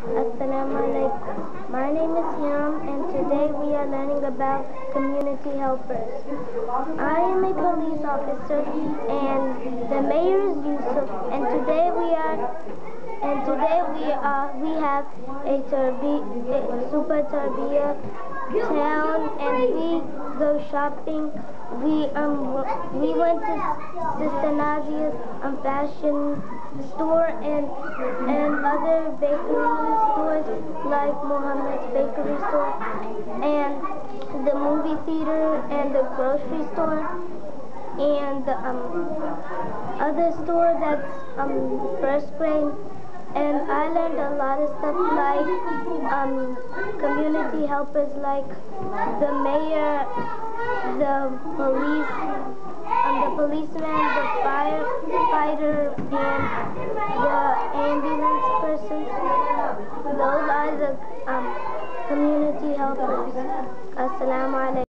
Assalamu alaikum. My name is Hairum and today we are learning about community helpers. I am a police officer and the mayor is Yusuf and today we are and today we are we have a, a super Tarbia town and we go shopping. We um we went to Sister Nazia's um, fashion store and and other bakery stores like Muhammad's bakery store and the movie theater and the grocery store and the um, other store that's um, first grade and I learned a lot of stuff like um, community helpers like the mayor, the police, um, the policeman, the firefighter, and the ambulance person. Those are the um, community helpers. Assalamu alaikum.